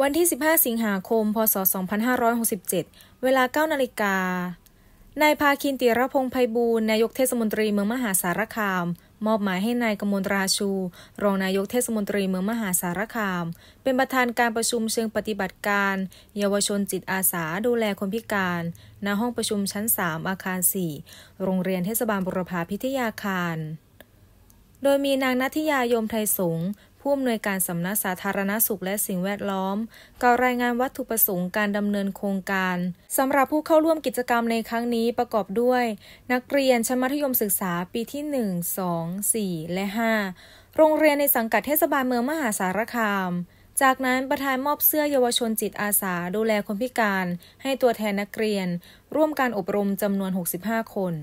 วันที่ 15 สิงหาคม พศ 2567 เวลา 9 นาฬิกา นายพาคินติรพงษ์ไพบูลย์นายกเทศมนตรีเมืองมหาสารคาม มอบหมายให้นายกมลราชู รองนายกเทศมนตรีเมืองมหาสารคาม เป็นประธานการประชุมเชิงปฏิบัติการ เยาวชนจิตอาสาดูแลคนพิการ ณ ห้องประชุมชั้น 3 อาคาร 4 โรงเรียนเทศบาลบุรพาพิทยาคาร โดยมีนางนัทยายมไทยสงฆ์ ผู้อำนวยการสำนักสาธารณสุขและสิ่งแวดล้อมกล่าวรายงานวัตถุประสงค์การดำเนินโครงการสำหรับผู้เข้าร่วมกิจกรรมในครั้งนี้ประกอบด้วย นักเรียนชั้นมัธยมศึกษาปีที่ 1 2 4 และ 5 โรงเรียนในสังกัดเทศบาลเมืองมหาสารคาม จากนั้นประธานมอบเสื้อเยาวชนจิตอาสาดูแลคนพิการ ให้ตัวแทนนักเรียน ร่วมการอบรมจำนวน 65 คน